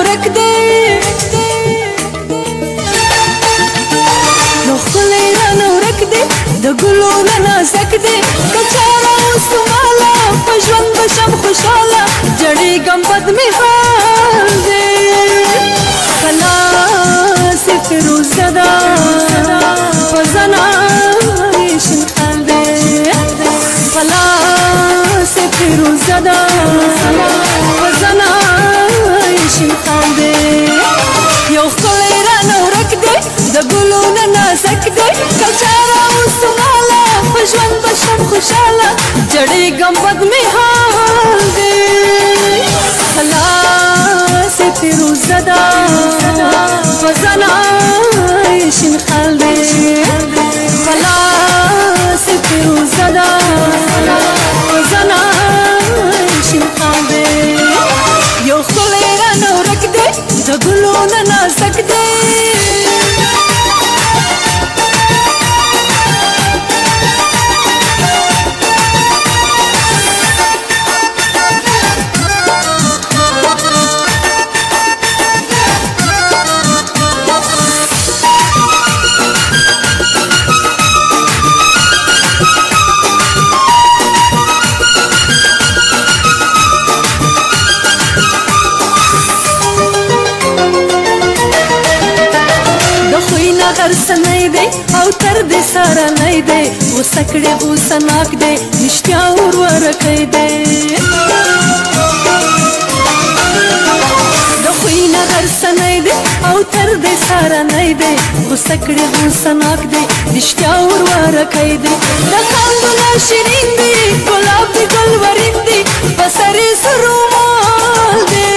ورک دی نو خلی رانه ورک دی د ګلو نه نازک دی که چاره اوس زما په ژوند به شم خوشحاله جړېږم بد مې حال دی خلاص فیروزه ده په زنا شین خال دی خلاص فیروزه ده चढ़े गंबद में हाल गए खलास तेरू सदा ورکې دی وسکړې وسناک دی نشتیا ور ورکې دی د خوینه هر سنې دی او تر دې سارا نه دی وسکړې وسناک دی نشتیا ور ورکې دی د خندونه شیرین دی ګلاب دی ګل ورین دی بسرې سرو مال دی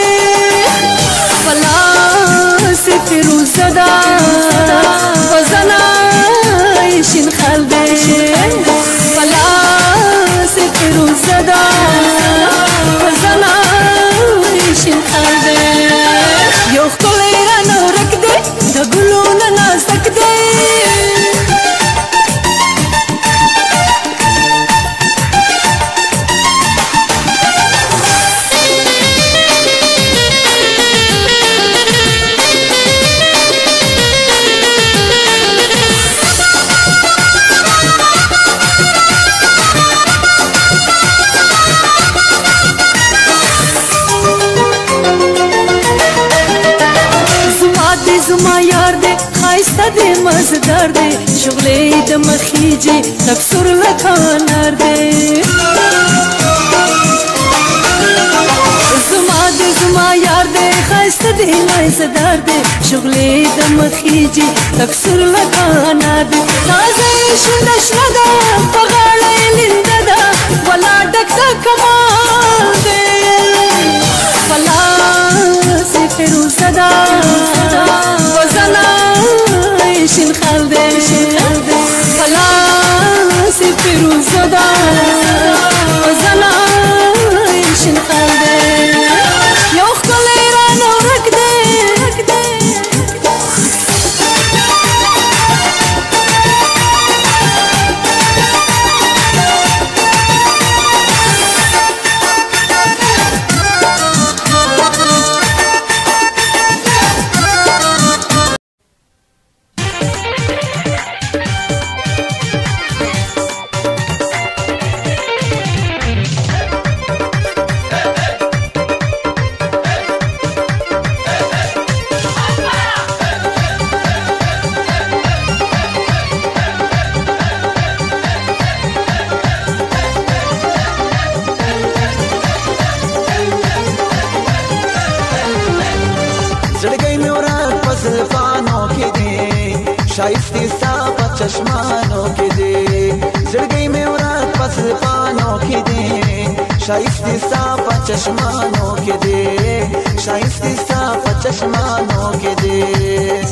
sada ښایسته دی مزدار دی شغلې د مخیجې تفسر لکه نر دی زما د زما یار دی ښایسته دی مزدار دی شغلې د مخیجې تفسر لکه نر دی تازه شنه شنه ده शाइस्ती साफ चश्मानों के दे जिड़गई में उरा पस पानों की दे शाइस्ती साफ चश्मानों के दे शाइस्ती साफ चश्मानों के दे